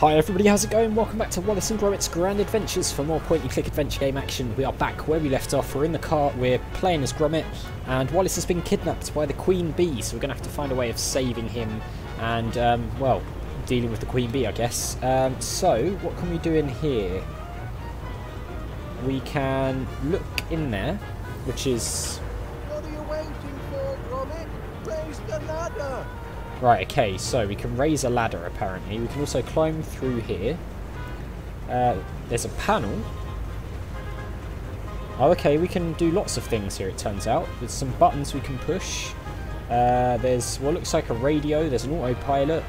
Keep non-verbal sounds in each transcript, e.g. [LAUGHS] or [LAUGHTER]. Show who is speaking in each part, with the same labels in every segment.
Speaker 1: Hi everybody, how's it going? Welcome back to Wallace and Gromit's Grand Adventures for more point-and-click adventure game action. We are back where we left off. We're in the car, we're playing as Gromit, and Wallace has been kidnapped by the Queen Bee, so we're going to have to find a way of saving him and, um, well, dealing with the Queen Bee, I guess. Um, so, what can we do in here? We can look in there, which is...
Speaker 2: What are you waiting for, Gromit? Raise the ladder!
Speaker 1: Right, okay, so we can raise a ladder apparently. We can also climb through here. Uh, there's a panel. Oh, okay, we can do lots of things here, it turns out. There's some buttons we can push. Uh, there's what looks like a radio. There's an autopilot.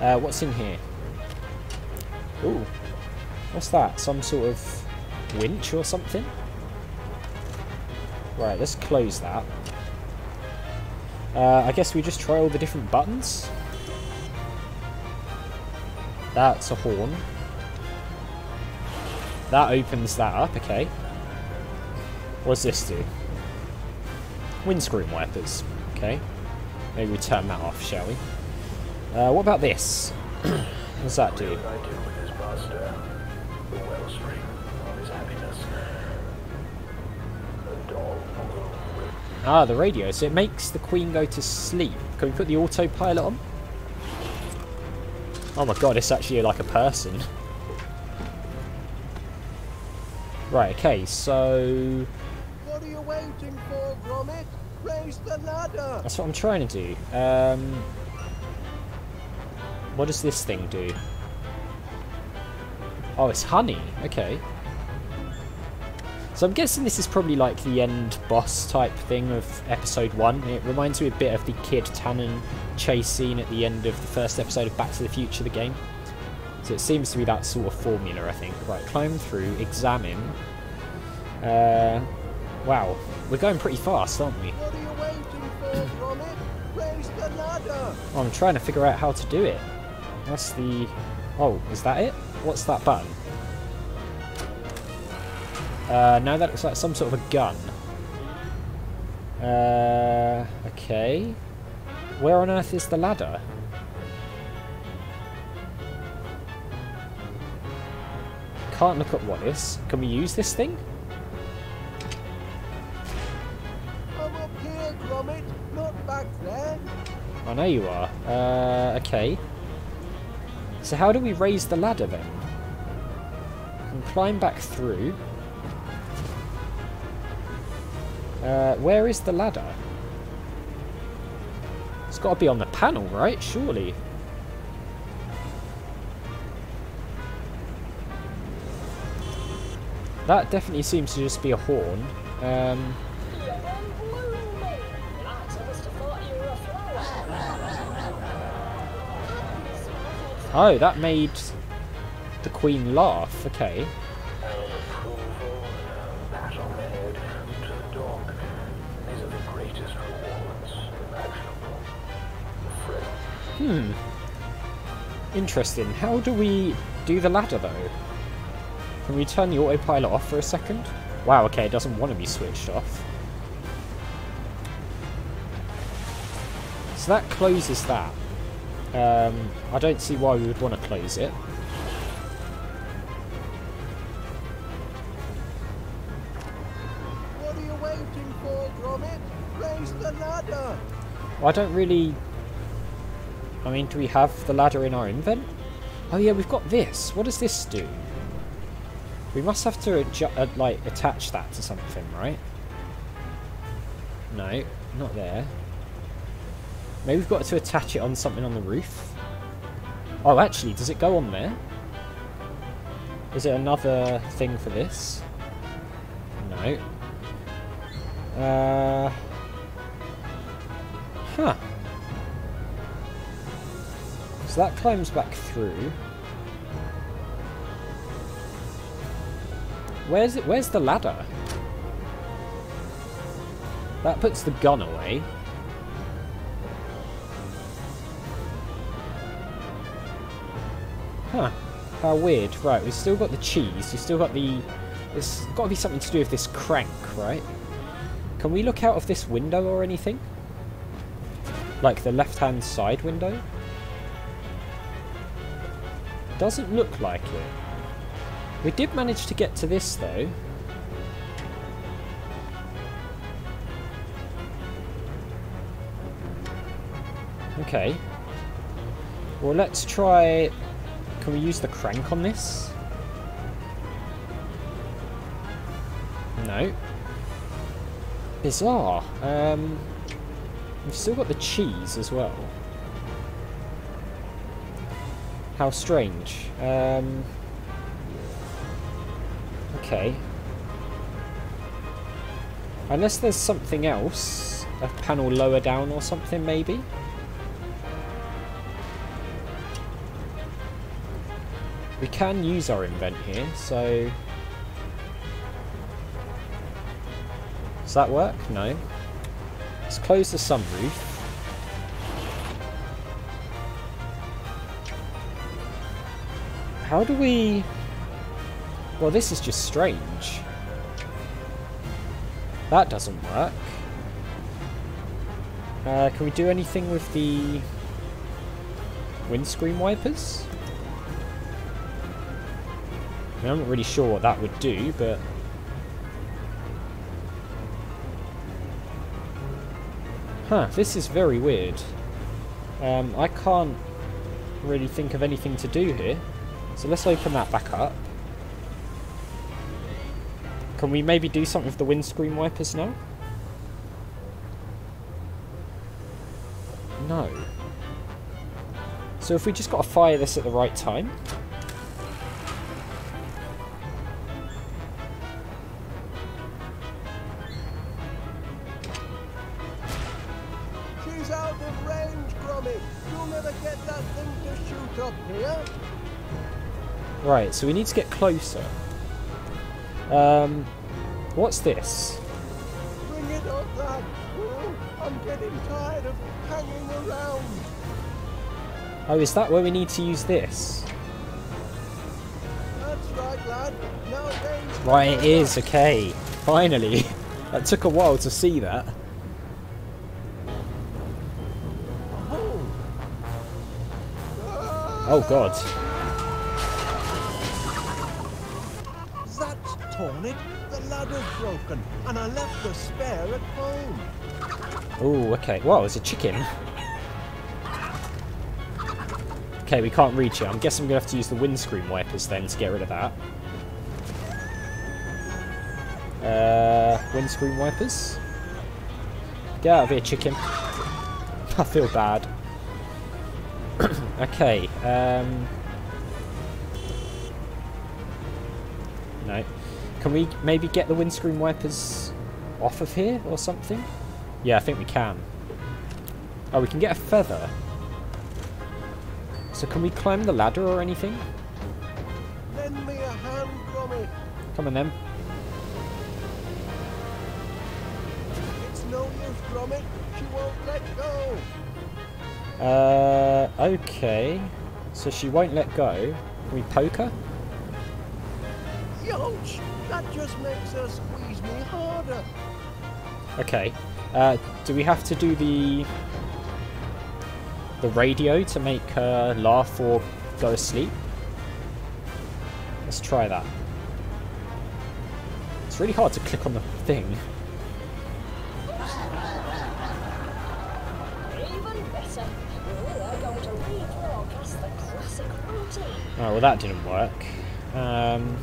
Speaker 1: Uh, what's in here? Ooh, what's that? Some sort of winch or something? Right, let's close that. Uh, I guess we just try all the different buttons. That's a horn. That opens that up, okay. What does this do? Windscreen wipers, okay. Maybe we turn that off, shall we? Uh, what about this? [CLEARS THROAT] what does that do? Ah, the radio. So it makes the Queen go to sleep. Can we put the autopilot on? Oh my god, it's actually like a person. Right, okay, so...
Speaker 2: What are you waiting for, Gromit? Raise the ladder!
Speaker 1: That's what I'm trying to do. Um, what does this thing do? Oh, it's honey. Okay. So I'm guessing this is probably like the end boss type thing of episode one. It reminds me a bit of the Kid Tannen chase scene at the end of the first episode of Back to the Future, the game. So it seems to be that sort of formula, I think. Right, climb through, examine. Uh, wow, we're going pretty fast, aren't we?
Speaker 2: What are you waiting for, Gromit? Raise the ladder!
Speaker 1: Oh, I'm trying to figure out how to do it. That's the... Oh, is that it? What's that button? Uh, no, that looks like some sort of a gun. Uh, okay. Where on earth is the ladder? Can't look at Wallace. Can we use this thing?
Speaker 2: I'm up here, Gromit, not back there.
Speaker 1: I know you are. Uh, okay. So how do we raise the ladder then? We can climb back through. Uh, where is the ladder? It's got to be on the panel, right? Surely. That definitely seems to just be a horn. Um, oh, that made the queen laugh. Okay. Hmm. Interesting. How do we do the ladder though? Can we turn the autopilot off for a second? Wow, okay, it doesn't want to be switched off. So that closes that. Um, I don't see why we would want to close it.
Speaker 2: What are you waiting for, Gromit? Raise the ladder!
Speaker 1: I don't really... I mean, do we have the ladder in our invent? Oh yeah, we've got this. What does this do? We must have to uh, like attach that to something, right? No, not there. Maybe we've got to attach it on something on the roof. Oh, actually, does it go on there? Is it another thing for this? No. Uh... Huh. So that climbs back through. Where's it? Where's the ladder? That puts the gun away. Huh. How weird. Right, we've still got the cheese. We've still got the... It's got to be something to do with this crank, right? Can we look out of this window or anything? Like the left-hand side window? Doesn't look like it. We did manage to get to this though. Okay. Well, let's try... Can we use the crank on this? No. Bizarre. Um, we've still got the cheese as well. How strange. Um, okay. Unless there's something else. A panel lower down or something, maybe? We can use our invent here, so... Does that work? No. Let's close the sunroof. How do we... Well, this is just strange. That doesn't work. Uh, can we do anything with the windscreen wipers? I mean, I'm not really sure what that would do, but... Huh, this is very weird. Um, I can't really think of anything to do here. So let's open that back up. Can we maybe do something with the windscreen wipers now? No. So if we just got to fire this at the right time...
Speaker 2: She's out of range, Gromit. You'll never get that thing to shoot up here.
Speaker 1: Right, so we need to get closer. Um, what's this?
Speaker 2: Bring it up, lad. Oh, I'm getting tired of hanging around.
Speaker 1: Oh, is that where we need to use this?
Speaker 2: That's right, lad. Nowadays.
Speaker 1: Right, it is, okay. Finally. [LAUGHS] that took a while to see that.
Speaker 2: Oh.
Speaker 1: Oh god.
Speaker 2: The ladder's broken, and I left the spare at home.
Speaker 1: Oh, okay. Whoa, it's a chicken. Okay, we can't reach it. I'm guessing I'm going to have to use the windscreen wipers then to get rid of that. Uh, windscreen wipers? Get out of here, chicken. [LAUGHS] I feel bad. [CLEARS THROAT] okay, um... Can we maybe get the windscreen wipers off of here or something? Yeah, I think we can. Oh, we can get a feather. So can we climb the ladder or anything?
Speaker 2: Lend me a hand, Gromit.
Speaker 1: Come on then.
Speaker 2: It's no use, Gromit. She won't let go.
Speaker 1: Uh, okay. So she won't let go. Can we poke her?
Speaker 2: Ouch! That just makes her squeeze me harder.
Speaker 1: Okay. Uh, do we have to do the the radio to make her laugh or go asleep? Let's try that. It's really hard to click on the thing.
Speaker 3: Even better. We are going to rebroadcast the classic routine.
Speaker 1: Oh, well that didn't work. Um,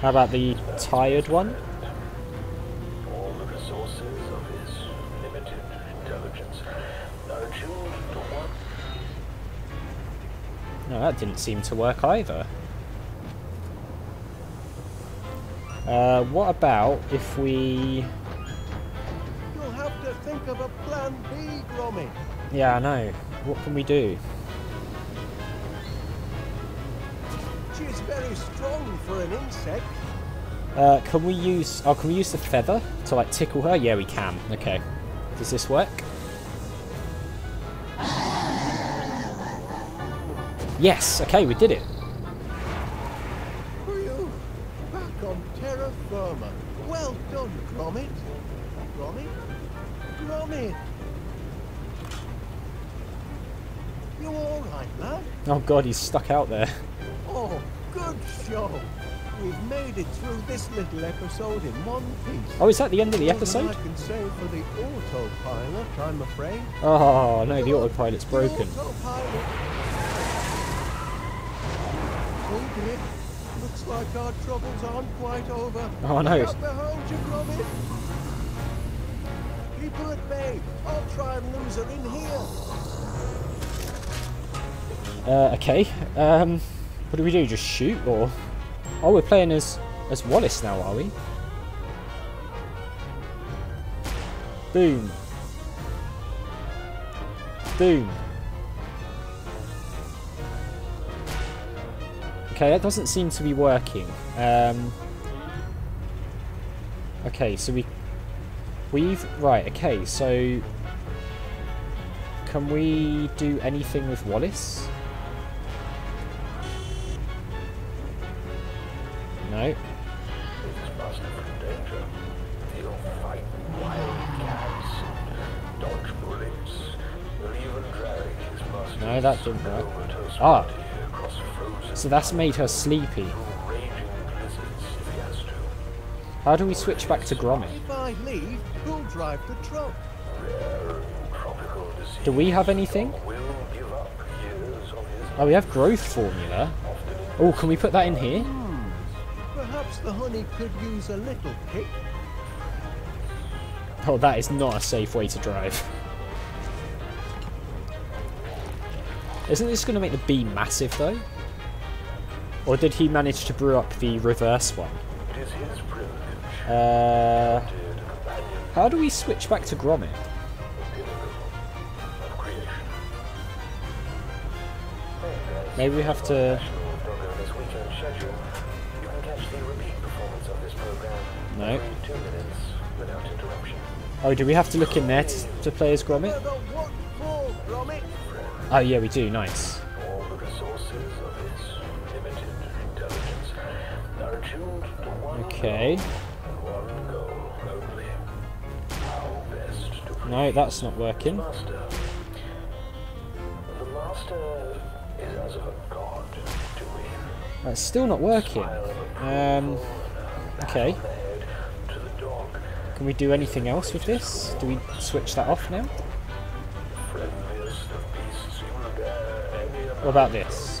Speaker 1: how about the tired one?
Speaker 4: All the resources of his limited intelligence are tuned to one
Speaker 1: No, that didn't seem to work either. Uh, what about if we...
Speaker 2: You'll have to think of a plan B, Gromit.
Speaker 1: Yeah, I know. What can we do?
Speaker 2: She's very strong for an insect.
Speaker 1: Uh, can we use... Oh, can we use the feather to, like, tickle her? Yeah, we can. Okay. Does this work? Yes! Okay, we did it.
Speaker 2: Phew! Back on terra firma. Well done, Gromit. Gromit? Gromit! You all right, lad?
Speaker 1: Oh god, he's stuck out there.
Speaker 2: Good show. We've made it through this little episode in one piece.
Speaker 1: Oh, is that the end of the episode?
Speaker 2: I can say for the autopilot, I'm afraid.
Speaker 1: Oh no, the autopilot's
Speaker 2: The
Speaker 1: broken.
Speaker 2: autopilot. Oh dear. Looks like our troubles aren't quite over.
Speaker 1: Oh, no.
Speaker 2: Behind you, Gromit. Keep her at bay. I'll try and lose her in here.
Speaker 1: Uh, okay. Um, what do we do? Just shoot or? Oh, we're playing as as Wallace now, are we? Boom. Boom. Okay, that doesn't seem to be working. Um, okay, so we we've right. Okay, so can we do anything with Wallace?
Speaker 4: Busted from danger. He'll fight wild cats dodge bullets. He'll even drag his muscles
Speaker 1: No, that didn't work.
Speaker 4: over to his
Speaker 1: Ah.
Speaker 4: body across frozen
Speaker 1: So that's made her sleepy.
Speaker 4: through raging blizzards if he has to.
Speaker 1: How do we switch back to Gromit?
Speaker 2: If I leave, who'll drive the truck?
Speaker 4: Rare and tropical disease
Speaker 1: Do we have anything?
Speaker 4: will give up years of his
Speaker 1: Oh, we have growth formula. Oh, can we put that in here?
Speaker 2: Perhaps the honey could use a little kick.
Speaker 1: Oh, that is not a safe way to drive. Isn't this going to make the bee massive, though? Or did he manage to brew up the reverse one?
Speaker 4: It is his privilege
Speaker 1: Uh, how do we switch back to Gromit?
Speaker 4: the pinnacle of creation.
Speaker 1: Maybe we have to... Oh, do we have to look in there to, to play as Gromit? Oh, yeah, we do. Nice. Okay. No, that's not working. That's still not working. Um, okay. Can we do anything else with this? Do we switch that off now? What about this?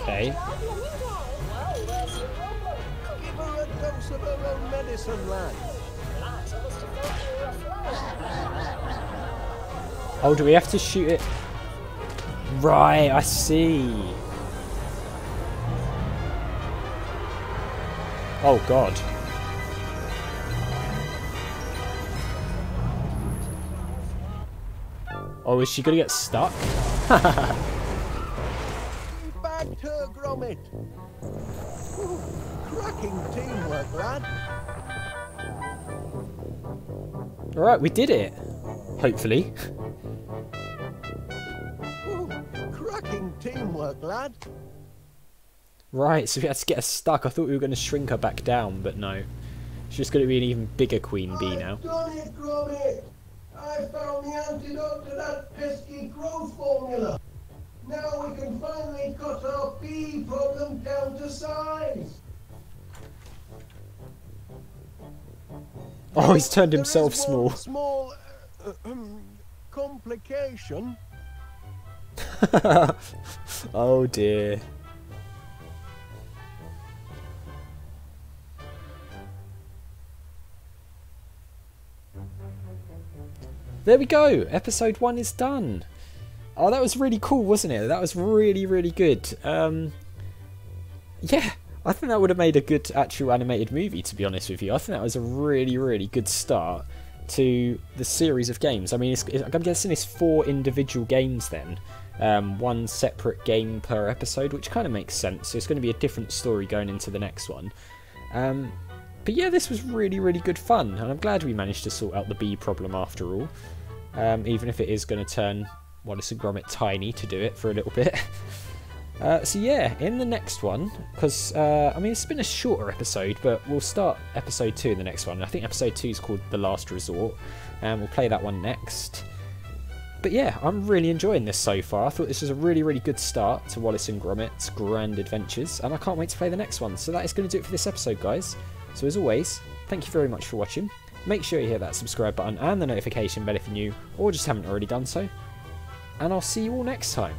Speaker 1: Okay. Oh, do we have to shoot it? Right, I see. Oh god. Oh, is she gonna get stuck? [LAUGHS]
Speaker 2: Back her, Gromit. Ooh, cracking teamwork, lad.
Speaker 1: Alright, we did it. Hopefully. [LAUGHS]
Speaker 2: teamwork, lad.
Speaker 1: Right, so we had to get her stuck. I thought we were going to shrink her back down, but no. She's just going to be an even bigger queen bee now.
Speaker 2: I've done it, Gromit. I found the antidote to that pesky growth formula. Now we can finally cut our bee problem down to size.
Speaker 1: Oh, he's turned
Speaker 2: There
Speaker 1: himself
Speaker 2: is one
Speaker 1: small.
Speaker 2: Small uh, um, [CLEARS THROAT] complication. [LAUGHS]
Speaker 1: oh dear. There we go. Episode one is done. Oh, that was really cool, wasn't it? That was really, really good. Um, yeah, I think that would have made a good actual animated movie. To be honest with you, I think that was a really, really good start to the series of games. I mean, it's, I'm guessing it's four individual games then, um, one separate game per episode, which kind of makes sense. So it's going to be a different story going into the next one. Um, but yeah, this was really, really good fun, and I'm glad we managed to sort out the bee problem after all. Um, even if it is going to turn Wallace and Gromit tiny to do it for a little bit. [LAUGHS] Uh, so yeah, in the next one, because uh, I mean it's been a shorter episode, but we'll start episode two in the next one. I think episode two is called The Last Resort, and we'll play that one next. But yeah, I'm really enjoying this so far. I thought this was a really, really good start to Wallace and Gromit's Grand Adventures, and I can't wait to play the next one. So that is going to do it for this episode, guys. So as always, thank you very much for watching. Make sure you hit that subscribe button and the notification bell if you're new, or just haven't already done so. And I'll see you all next time.